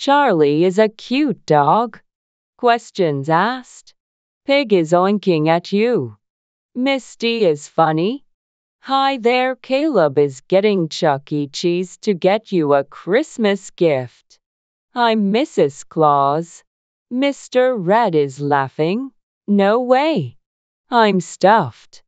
Charlie is a cute dog. Questions asked. Pig is oinking at you. Misty is funny. Hi there, Caleb is getting Chuck E. Cheese to get you a Christmas gift. I'm Mrs. Claus. Mr. Red is laughing. No way. I'm stuffed.